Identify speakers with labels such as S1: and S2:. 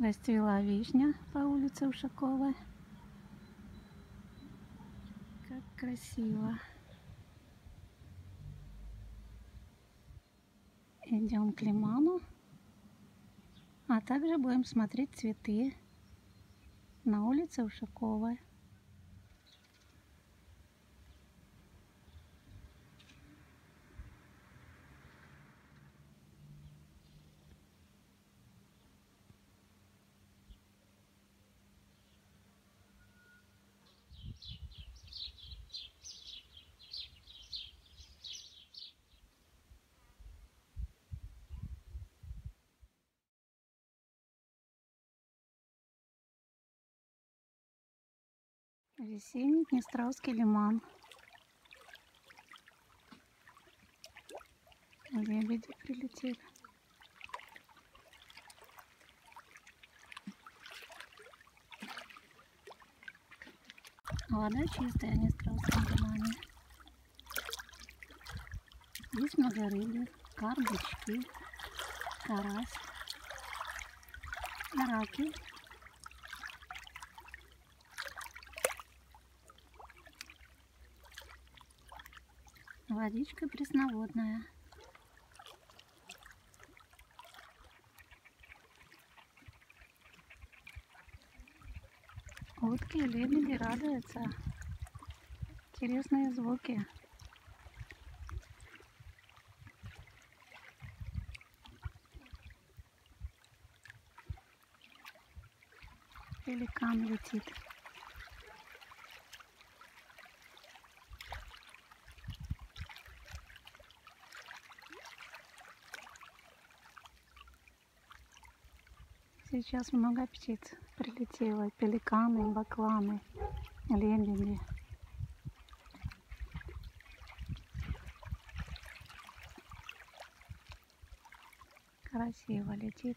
S1: Расцвела вишня по улице Ушаковой. Как красиво. Идем к лиману. А также будем смотреть цветы на улице Ушаковой. Весенний Днестровский лиман. Лебеди прилетели. Вода чистая в Днестровском лимане. Здесь много рыбы, карбучки, карась, раки. Водичка пресноводная. Утки и лебеди радуются. Интересные звуки. Пеликан летит. Сейчас много птиц прилетело. Пеликаны, бакланы, лебеди. Красиво летит.